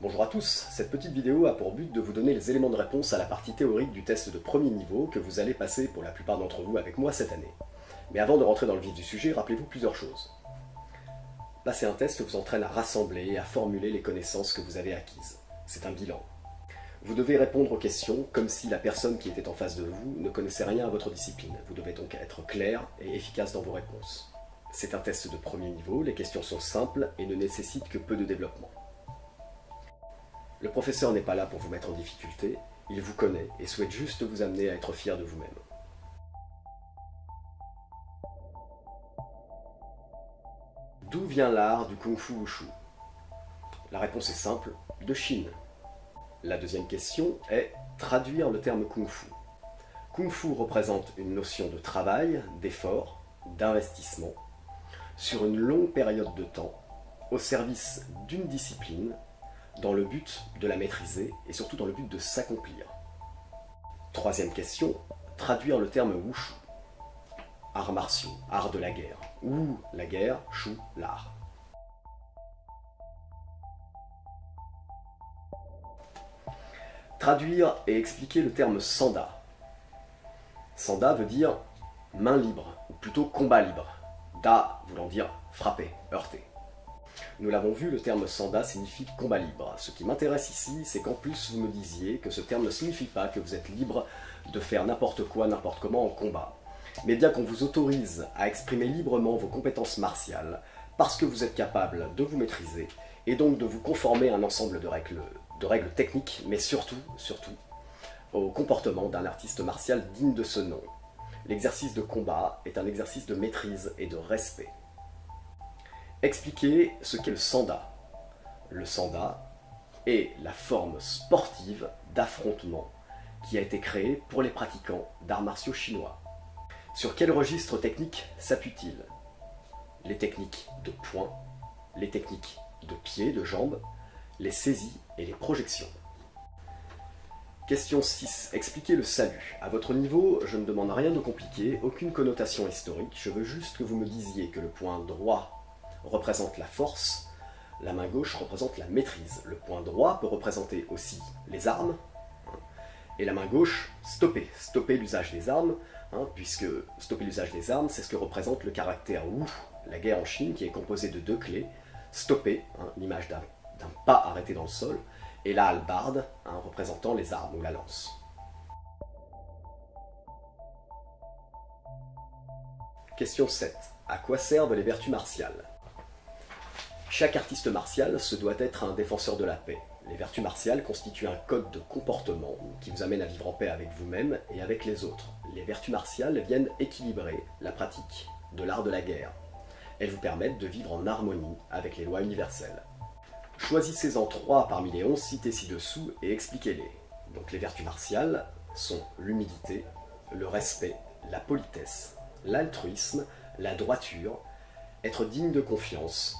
Bonjour à tous, cette petite vidéo a pour but de vous donner les éléments de réponse à la partie théorique du test de premier niveau que vous allez passer pour la plupart d'entre vous avec moi cette année. Mais avant de rentrer dans le vif du sujet, rappelez-vous plusieurs choses. Passer un test vous entraîne à rassembler et à formuler les connaissances que vous avez acquises. C'est un bilan. Vous devez répondre aux questions comme si la personne qui était en face de vous ne connaissait rien à votre discipline. Vous devez donc être clair et efficace dans vos réponses. C'est un test de premier niveau, les questions sont simples et ne nécessitent que peu de développement. Le professeur n'est pas là pour vous mettre en difficulté, il vous connaît et souhaite juste vous amener à être fier de vous-même. D'où vient l'art du kung fu wushu? La réponse est simple, de Chine. La deuxième question est traduire le terme kung fu. Kung fu représente une notion de travail, d'effort, d'investissement, sur une longue période de temps, au service d'une discipline dans le but de la maîtriser et surtout dans le but de s'accomplir. Troisième question, traduire le terme wushu. Arts martiaux, art de la guerre. Ou la guerre, chou, l'art. Traduire et expliquer le terme sanda. Sanda veut dire main libre, ou plutôt combat libre. Da voulant dire frapper, heurter. Nous l'avons vu, le terme sanda signifie combat libre. Ce qui m'intéresse ici, c'est qu'en plus vous me disiez que ce terme ne signifie pas que vous êtes libre de faire n'importe quoi, n'importe comment en combat, mais bien qu'on vous autorise à exprimer librement vos compétences martiales, parce que vous êtes capable de vous maîtriser, et donc de vous conformer à un ensemble de règles, techniques, mais surtout, au comportement d'un artiste martial digne de ce nom. L'exercice de combat est un exercice de maîtrise et de respect. Expliquer ce qu'est le sanda. Le sanda est la forme sportive d'affrontement qui a été créée pour les pratiquants d'arts martiaux chinois. Sur quel registre technique s'appuie-t-il? Les techniques de poing, les techniques de pied, de jambes, les saisies et les projections. Question 6. Expliquez le salut. À votre niveau, je ne demande rien de compliqué, aucune connotation historique, je veux juste que vous me disiez que le point droit représente la force, la main gauche représente la maîtrise. Le point droit peut représenter aussi les armes, hein, et la main gauche, stopper, stopper l'usage des armes, hein, puisque stopper l'usage des armes, c'est ce que représente le caractère Wu, la guerre en Chine, qui est composée de deux clés, stopper, hein, l'image d'un pas arrêté dans le sol, et la hallebarde, représentant les armes ou la lance. Question 7. À quoi servent les vertus martiales? Chaque artiste martial se doit être un défenseur de la paix. Les vertus martiales constituent un code de comportement qui vous amène à vivre en paix avec vous-même et avec les autres. Les vertus martiales viennent équilibrer la pratique de l'art de la guerre. Elles vous permettent de vivre en harmonie avec les lois universelles. Choisissez-en trois parmi les onze cités ci-dessous et expliquez-les. Donc les vertus martiales sont l'humilité, le respect, la politesse, l'altruisme, la droiture, être digne de confiance,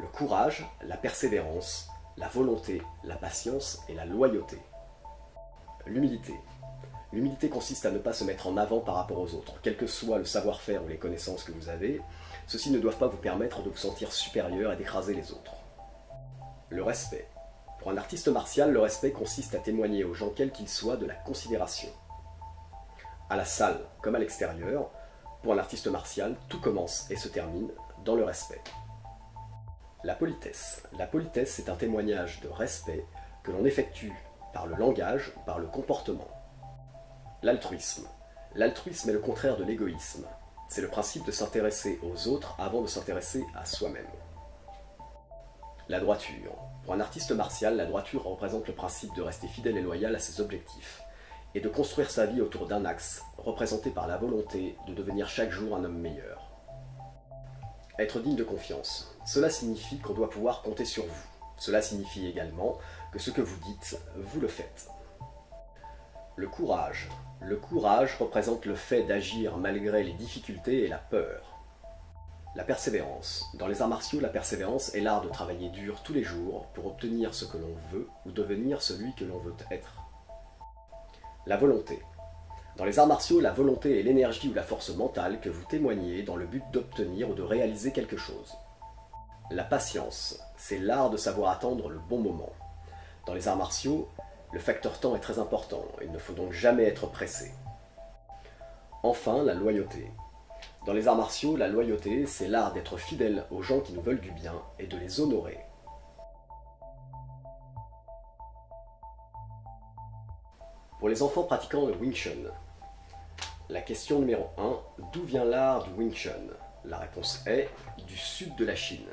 le courage, la persévérance, la volonté, la patience et la loyauté. L'humilité. L'humilité consiste à ne pas se mettre en avant par rapport aux autres, quel que soit le savoir-faire ou les connaissances que vous avez, ceux-ci ne doivent pas vous permettre de vous sentir supérieur et d'écraser les autres. Le respect. Pour un artiste martial, le respect consiste à témoigner aux gens quels qu'ils soient de la considération. À la salle comme à l'extérieur, pour un artiste martial, tout commence et se termine dans le respect. La politesse. La politesse est un témoignage de respect que l'on effectue par le langage ou par le comportement. L'altruisme. L'altruisme est le contraire de l'égoïsme. C'est le principe de s'intéresser aux autres avant de s'intéresser à soi-même. La droiture. Pour un artiste martial, la droiture représente le principe de rester fidèle et loyal à ses objectifs, et de construire sa vie autour d'un axe, représenté par la volonté de devenir chaque jour un homme meilleur. Être digne de confiance. Cela signifie qu'on doit pouvoir compter sur vous. Cela signifie également que ce que vous dites, vous le faites. Le courage. Le courage représente le fait d'agir malgré les difficultés et la peur. La persévérance. Dans les arts martiaux, la persévérance est l'art de travailler dur tous les jours pour obtenir ce que l'on veut ou devenir celui que l'on veut être. La volonté. Dans les arts martiaux, la volonté est l'énergie ou la force mentale que vous témoignez dans le but d'obtenir ou de réaliser quelque chose. La patience, c'est l'art de savoir attendre le bon moment. Dans les arts martiaux, le facteur temps est très important, il ne faut donc jamais être pressé. Enfin, la loyauté. Dans les arts martiaux, la loyauté, c'est l'art d'être fidèle aux gens qui nous veulent du bien et de les honorer. Pour les enfants pratiquant le Wing Chun, la question numéro 1, d'où vient l'art du Wing Chun? La réponse est du sud de la Chine.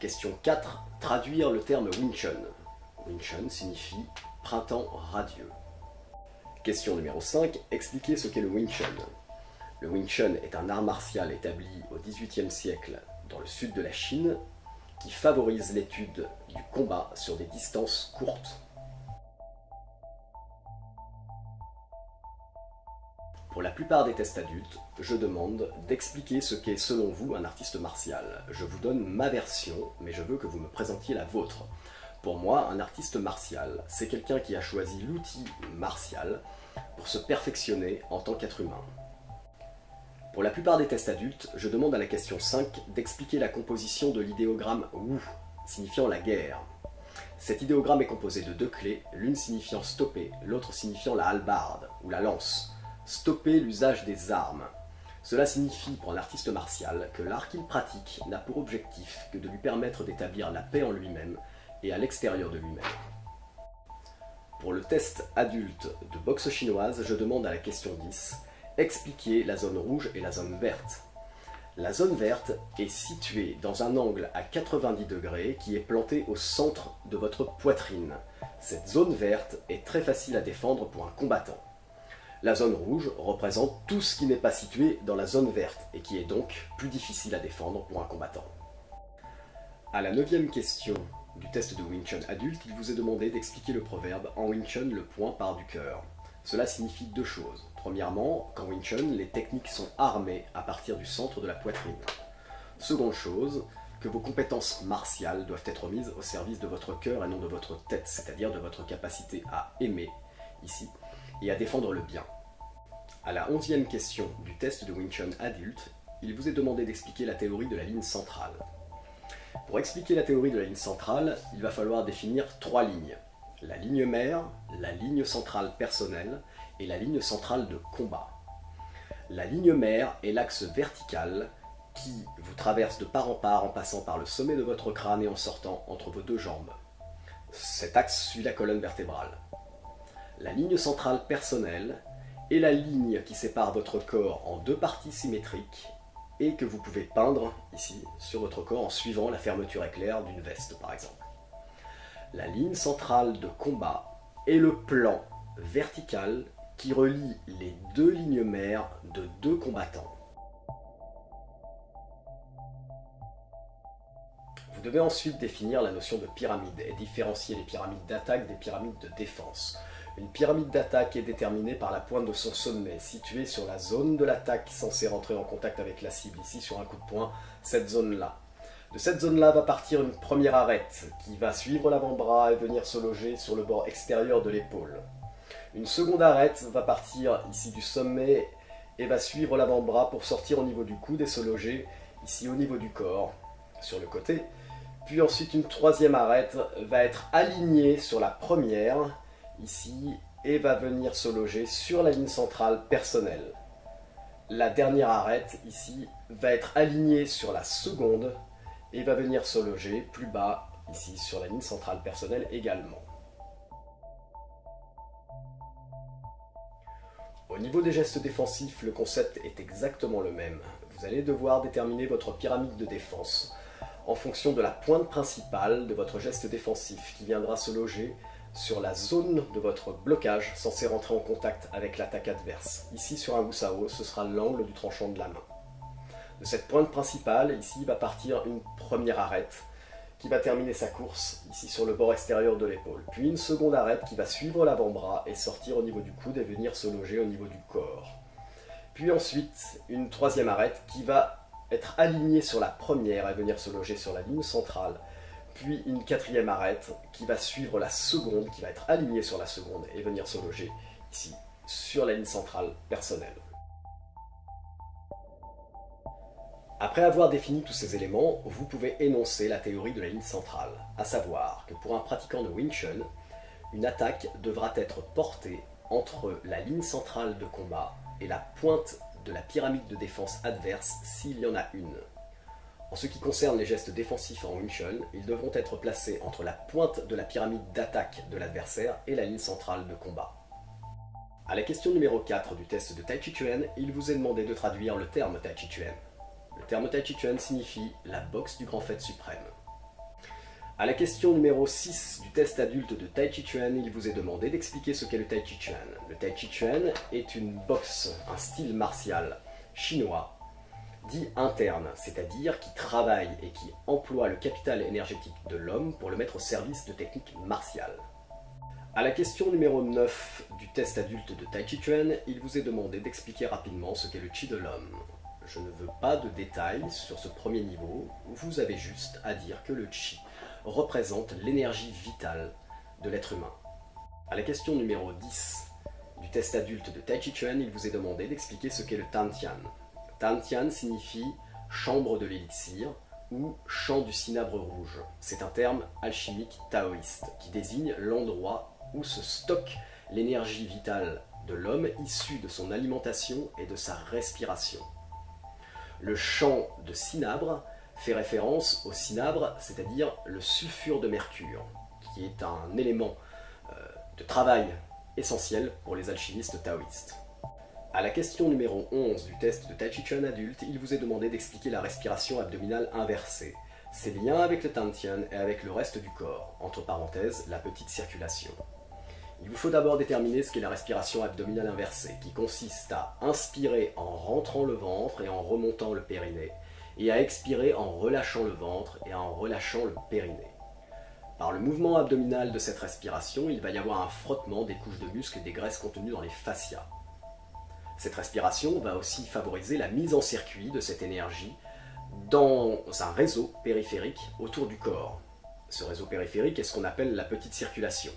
Question 4, traduire le terme Wing Chun. Wing Chun signifie printemps radieux. Question numéro 5, expliquer ce qu'est le Wing Chun. Le Wing Chun est un art martial établi au XVIIIe siècle dans le sud de la Chine qui favorise l'étude du combat sur des distances courtes. Pour la plupart des tests adultes, je demande d'expliquer ce qu'est selon vous un artiste martial. Je vous donne ma version, mais je veux que vous me présentiez la vôtre. Pour moi, un artiste martial, c'est quelqu'un qui a choisi l'outil martial pour se perfectionner en tant qu'être humain. Pour la plupart des tests adultes, je demande à la question 5 d'expliquer la composition de l'idéogramme Wu, signifiant la guerre. Cet idéogramme est composé de deux clés, l'une signifiant stopper, l'autre signifiant la hallebarde ou la lance stopper l'usage des armes. Cela signifie pour un artiste martial que l'art qu'il pratique n'a pour objectif que de lui permettre d'établir la paix en lui-même et à l'extérieur de lui-même. Pour le test adulte de boxe chinoise, je demande à la question 10 expliquer la zone rouge et la zone verte. La zone verte est située dans un angle à 90 degrés qui est planté au centre de votre poitrine. Cette zone verte est très facile à défendre pour un combattant. La zone rouge représente tout ce qui n'est pas situé dans la zone verte et qui est donc plus difficile à défendre pour un combattant. À la neuvième question du test de Wing Chun adulte, il vous est demandé d'expliquer le proverbe En Wing Chun, le point part du cœur. Cela signifie deux choses. Premièrement, qu'en Wing Chun, les techniques sont armées à partir du centre de la poitrine. Seconde chose, que vos compétences martiales doivent être mises au service de votre cœur et non de votre tête, c'est-à-dire de votre capacité à aimer, ici, et à défendre le bien. À la onzième question du test de Wing Chun adulte, il vous est demandé d'expliquer la théorie de la ligne centrale. Pour expliquer la théorie de la ligne centrale, il va falloir définir trois lignes. La ligne mère, la ligne centrale personnelle et la ligne centrale de combat. La ligne mère est l'axe vertical qui vous traverse de part en part en passant par le sommet de votre crâne et en sortant entre vos deux jambes. Cet axe suit la colonne vertébrale. La ligne centrale personnelle est la ligne qui sépare votre corps en deux parties symétriques et que vous pouvez peindre ici sur votre corps en suivant la fermeture éclair d'une veste par exemple. La ligne centrale de combat est le plan vertical qui relie les deux lignes mères de deux combattants. Vous devez ensuite définir la notion de pyramide et différencier les pyramides d'attaque des pyramides de défense. Une pyramide d'attaque est déterminée par la pointe de son sommet, située sur la zone de l'attaque censée rentrer en contact avec la cible, ici sur un coup de poing, cette zone-là. De cette zone-là va partir une première arête, qui va suivre l'avant-bras et venir se loger sur le bord extérieur de l'épaule. Une seconde arête va partir ici du sommet et va suivre l'avant-bras pour sortir au niveau du coude et se loger ici au niveau du corps, sur le côté. Puis ensuite une troisième arête va être alignée sur la première ici et va venir se loger sur la ligne centrale personnelle. La dernière arête ici va être alignée sur la seconde et va venir se loger plus bas ici sur la ligne centrale personnelle également. Au niveau des gestes défensifs, le concept est exactement le même. Vous allez devoir déterminer votre pyramide de défense en fonction de la pointe principale de votre geste défensif qui viendra se loger sur la zone de votre blocage censé rentrer en contact avec l'attaque adverse. Ici sur un Wusao, ce sera l'angle du tranchant de la main. De cette pointe principale, ici va partir une première arête qui va terminer sa course ici sur le bord extérieur de l'épaule. Puis une seconde arête qui va suivre l'avant-bras et sortir au niveau du coude et venir se loger au niveau du corps. Puis ensuite une troisième arête qui va être alignée sur la première et venir se loger sur la ligne centrale puis une quatrième arête qui va suivre la seconde, qui va être alignée sur la seconde et venir se loger ici, sur la ligne centrale personnelle. Après avoir défini tous ces éléments, vous pouvez énoncer la théorie de la ligne centrale, à savoir que pour un pratiquant de Wing Chun, une attaque devra être portée entre la ligne centrale de combat et la pointe de la pyramide de défense adverse s'il y en a une. En ce qui concerne les gestes défensifs en Wing Chun, ils devront être placés entre la pointe de la pyramide d'attaque de l'adversaire et la ligne centrale de combat. À la question numéro 4 du test de Tai Chi Chuan, il vous est demandé de traduire le terme Tai Chi Chuan. Le terme Tai Chi Chuan signifie la boxe du grand fait suprême. À la question numéro 6 du test adulte de Tai Chi Chuan, il vous est demandé d'expliquer ce qu'est le Tai Chi Chuan. Le Tai Chi Chuan est une boxe, un style martial chinois dit interne, c'est-à-dire qui travaille et qui emploie le capital énergétique de l'homme pour le mettre au service de techniques martiales. À la question numéro 9 du test adulte de Tai Chi Chuan, il vous est demandé d'expliquer rapidement ce qu'est le Chi de l'homme. Je ne veux pas de détails sur ce premier niveau, vous avez juste à dire que le Chi représente l'énergie vitale de l'être humain. À la question numéro 10 du test adulte de Tai Chi Chuan, il vous est demandé d'expliquer ce qu'est le Tantian. Tantian signifie chambre de l'élixir ou champ du cinabre rouge. C'est un terme alchimique taoïste qui désigne l'endroit où se stocke l'énergie vitale de l'homme issue de son alimentation et de sa respiration. Le champ de cinabre fait référence au cinabre, c'est-à-dire le sulfure de mercure, qui est un élément euh, de travail essentiel pour les alchimistes taoïstes. À la question numéro 11 du test de Tai Chi Chuan adulte, il vous est demandé d'expliquer la respiration abdominale inversée, ses liens avec le Tantian et avec le reste du corps, entre parenthèses, la petite circulation. Il vous faut d'abord déterminer ce qu'est la respiration abdominale inversée, qui consiste à inspirer en rentrant le ventre et en remontant le périnée, et à expirer en relâchant le ventre et en relâchant le périnée. Par le mouvement abdominal de cette respiration, il va y avoir un frottement des couches de muscles et des graisses contenues dans les fascias. Cette respiration va aussi favoriser la mise en circuit de cette énergie dans un réseau périphérique autour du corps. Ce réseau périphérique est ce qu'on appelle la petite circulation.